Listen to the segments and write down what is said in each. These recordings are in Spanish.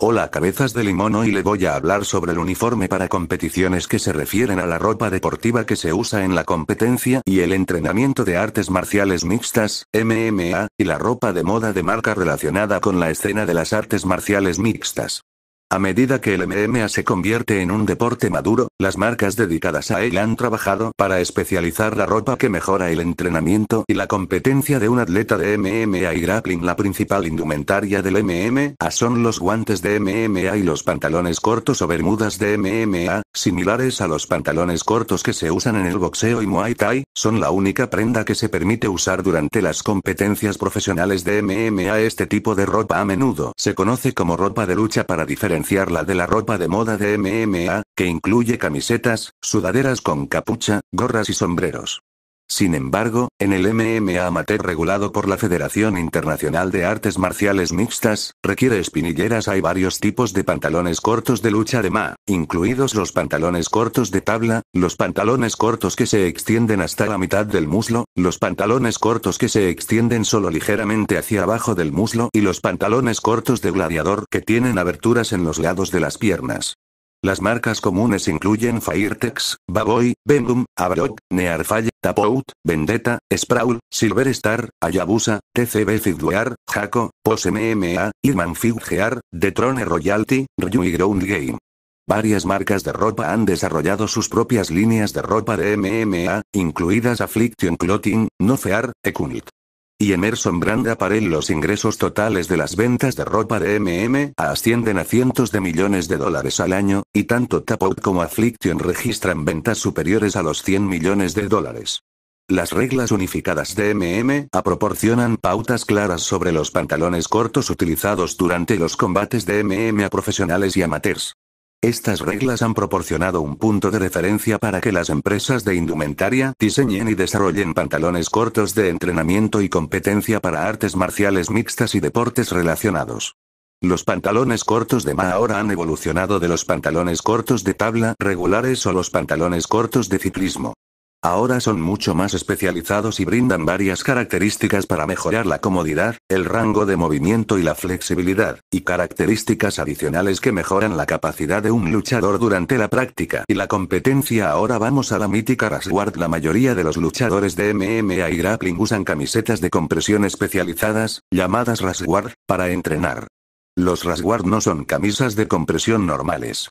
Hola cabezas de limón hoy le voy a hablar sobre el uniforme para competiciones que se refieren a la ropa deportiva que se usa en la competencia y el entrenamiento de artes marciales mixtas, MMA, y la ropa de moda de marca relacionada con la escena de las artes marciales mixtas. A medida que el MMA se convierte en un deporte maduro, las marcas dedicadas a él han trabajado para especializar la ropa que mejora el entrenamiento y la competencia de un atleta de MMA y grappling. La principal indumentaria del MMA son los guantes de MMA y los pantalones cortos o bermudas de MMA, similares a los pantalones cortos que se usan en el boxeo y Muay Thai, son la única prenda que se permite usar durante las competencias profesionales de MMA. Este tipo de ropa a menudo se conoce como ropa de lucha para diferenciar diferenciarla de la ropa de moda de MMA, que incluye camisetas, sudaderas con capucha, gorras y sombreros. Sin embargo, en el MMA amateur regulado por la Federación Internacional de Artes Marciales Mixtas, requiere espinilleras. Hay varios tipos de pantalones cortos de lucha de MA, incluidos los pantalones cortos de tabla, los pantalones cortos que se extienden hasta la mitad del muslo, los pantalones cortos que se extienden solo ligeramente hacia abajo del muslo y los pantalones cortos de gladiador que tienen aberturas en los lados de las piernas. Las marcas comunes incluyen Firetex, Baboy, Venom, Abrot, Nearfalle, Tapout, Vendetta, Sproul, Silver Star, Ayabusa, TCB Figwear, Jaco, Pose MMA, Irman Figgear, Detrone Royalty, Ryu y Ground Game. Varias marcas de ropa han desarrollado sus propias líneas de ropa de MMA, incluidas Affliction Clothing, No Fear, Ekunit y Emerson Brand Apparel los ingresos totales de las ventas de ropa de MM ascienden a cientos de millones de dólares al año, y tanto Tapout como Affliction registran ventas superiores a los 100 millones de dólares. Las reglas unificadas de MM proporcionan pautas claras sobre los pantalones cortos utilizados durante los combates de MM a profesionales y amateurs. Estas reglas han proporcionado un punto de referencia para que las empresas de indumentaria diseñen y desarrollen pantalones cortos de entrenamiento y competencia para artes marciales mixtas y deportes relacionados. Los pantalones cortos de Ma ahora han evolucionado de los pantalones cortos de tabla regulares o los pantalones cortos de ciclismo. Ahora son mucho más especializados y brindan varias características para mejorar la comodidad, el rango de movimiento y la flexibilidad, y características adicionales que mejoran la capacidad de un luchador durante la práctica y la competencia. Ahora vamos a la mítica Rashguard. La mayoría de los luchadores de MMA y grappling usan camisetas de compresión especializadas, llamadas Rashguard, para entrenar. Los Rashguard no son camisas de compresión normales.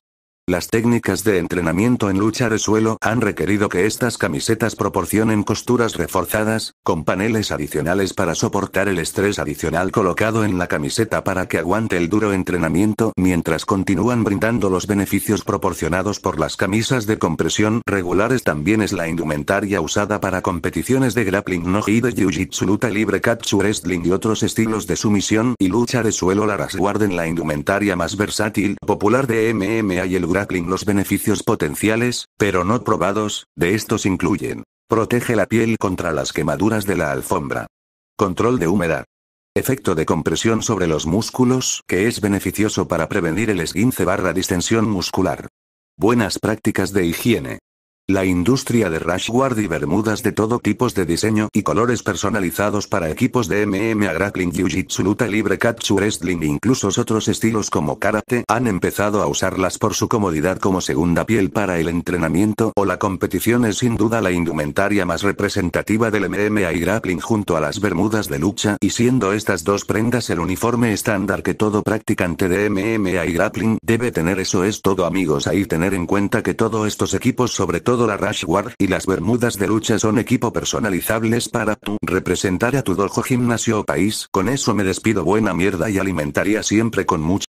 Las técnicas de entrenamiento en lucha de suelo han requerido que estas camisetas proporcionen costuras reforzadas, con paneles adicionales para soportar el estrés adicional colocado en la camiseta para que aguante el duro entrenamiento mientras continúan brindando los beneficios proporcionados por las camisas de compresión regulares. También es la indumentaria usada para competiciones de grappling no de jiu-jitsu, luta libre, catch wrestling y otros estilos de sumisión y lucha de suelo. La rasguarden la indumentaria más versátil, popular de MMA y el los beneficios potenciales, pero no probados, de estos incluyen. Protege la piel contra las quemaduras de la alfombra. Control de humedad. Efecto de compresión sobre los músculos, que es beneficioso para prevenir el esguince barra distensión muscular. Buenas prácticas de higiene. La industria de rashguard y bermudas de todo tipos de diseño y colores personalizados para equipos de MMA grappling jiu-jitsu luta libre catch wrestling e incluso otros estilos como karate han empezado a usarlas por su comodidad como segunda piel para el entrenamiento o la competición. Es sin duda la indumentaria más representativa del MMA y grappling junto a las bermudas de lucha y siendo estas dos prendas el uniforme estándar que todo practicante de MMA y grappling debe tener. Eso es todo amigos. Ahí tener en cuenta que todos estos equipos sobre todo la Rashguard y las bermudas de lucha son equipo personalizables para tú representar a tu dojo gimnasio o país. Con eso me despido buena mierda y alimentaría siempre con mucha